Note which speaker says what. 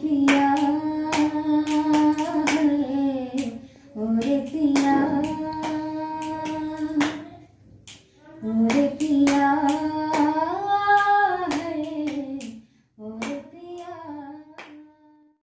Speaker 1: kia